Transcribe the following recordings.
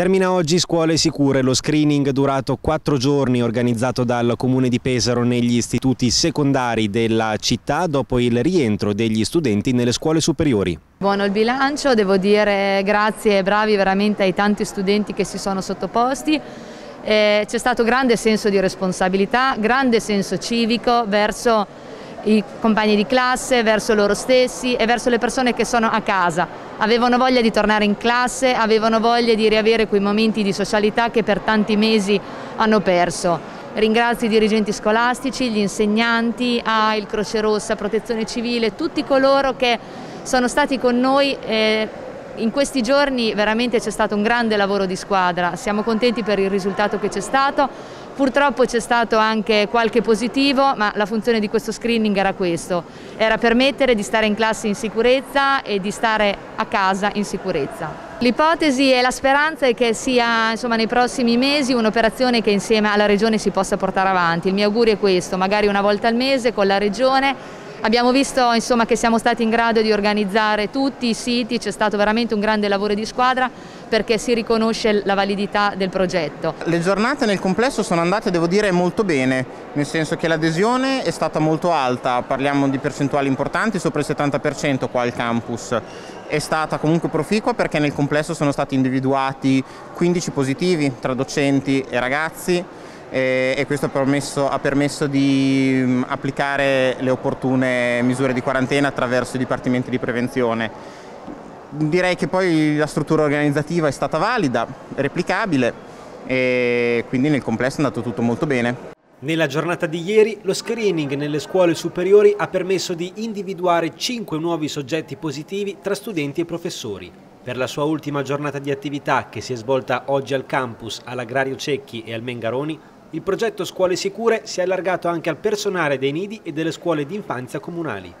Termina oggi Scuole Sicure, lo screening durato quattro giorni organizzato dal Comune di Pesaro negli istituti secondari della città dopo il rientro degli studenti nelle scuole superiori. Buono il bilancio, devo dire grazie e bravi veramente ai tanti studenti che si sono sottoposti. Eh, C'è stato grande senso di responsabilità, grande senso civico verso i compagni di classe, verso loro stessi e verso le persone che sono a casa. Avevano voglia di tornare in classe, avevano voglia di riavere quei momenti di socialità che per tanti mesi hanno perso. Ringrazio i dirigenti scolastici, gli insegnanti, il Croce Rossa, Protezione Civile, tutti coloro che sono stati con noi eh, in questi giorni veramente c'è stato un grande lavoro di squadra, siamo contenti per il risultato che c'è stato, purtroppo c'è stato anche qualche positivo, ma la funzione di questo screening era questo, era permettere di stare in classe in sicurezza e di stare a casa in sicurezza. L'ipotesi e la speranza è che sia insomma, nei prossimi mesi un'operazione che insieme alla Regione si possa portare avanti, il mio augurio è questo, magari una volta al mese con la Regione Abbiamo visto insomma, che siamo stati in grado di organizzare tutti i siti, c'è stato veramente un grande lavoro di squadra perché si riconosce la validità del progetto. Le giornate nel complesso sono andate, devo dire, molto bene, nel senso che l'adesione è stata molto alta, parliamo di percentuali importanti, sopra il 70% qua al campus. È stata comunque proficua perché nel complesso sono stati individuati 15 positivi tra docenti e ragazzi, e questo ha permesso, ha permesso, di mm, applicare le opportune misure di quarantena attraverso i dipartimenti di prevenzione. Direi che poi la struttura organizzativa è stata valida, replicabile e quindi nel complesso è andato tutto molto bene. Nella giornata di ieri lo screening nelle scuole superiori ha permesso di individuare 5 nuovi soggetti positivi tra studenti e professori. Per la sua ultima giornata di attività che si è svolta oggi al campus, all'Agrario Cecchi e al Mengaroni, il progetto Scuole Sicure si è allargato anche al personale dei nidi e delle scuole di infanzia comunali.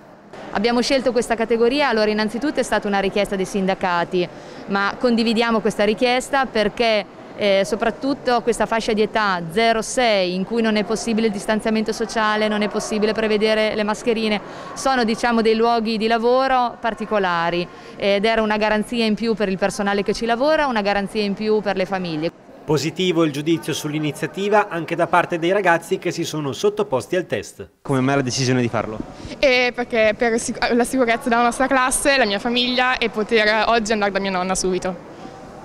Abbiamo scelto questa categoria, allora innanzitutto è stata una richiesta dei sindacati, ma condividiamo questa richiesta perché eh, soprattutto questa fascia di età 0-6 in cui non è possibile il distanziamento sociale, non è possibile prevedere le mascherine, sono diciamo, dei luoghi di lavoro particolari ed era una garanzia in più per il personale che ci lavora, una garanzia in più per le famiglie. Positivo il giudizio sull'iniziativa anche da parte dei ragazzi che si sono sottoposti al test. Come mai la decisione di farlo? E perché per la sicurezza della nostra classe, la mia famiglia e poter oggi andare da mia nonna subito.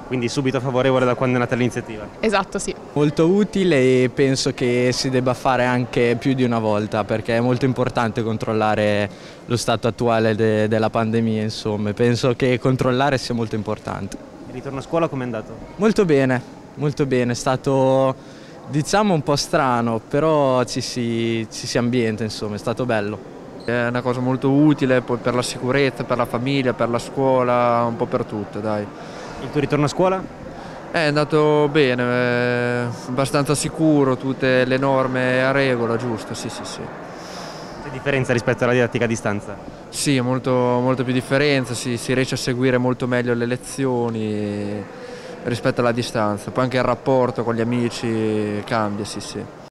Quindi subito favorevole da quando è nata l'iniziativa? Esatto, sì. Molto utile e penso che si debba fare anche più di una volta perché è molto importante controllare lo stato attuale de della pandemia, insomma. Penso che controllare sia molto importante. Il ritorno a scuola com'è andato? Molto bene, molto bene, è stato diciamo un po' strano, però ci si, ci si ambienta, insomma, è stato bello. È una cosa molto utile poi per la sicurezza, per la famiglia, per la scuola, un po' per tutto, dai. Il tuo ritorno a scuola? È andato bene, è abbastanza sicuro, tutte le norme a regola, giusto, sì, sì, sì. C'è differenza rispetto alla didattica a distanza? Sì, molto, molto più differenza, si, si riesce a seguire molto meglio le lezioni rispetto alla distanza, poi anche il rapporto con gli amici cambia, sì sì.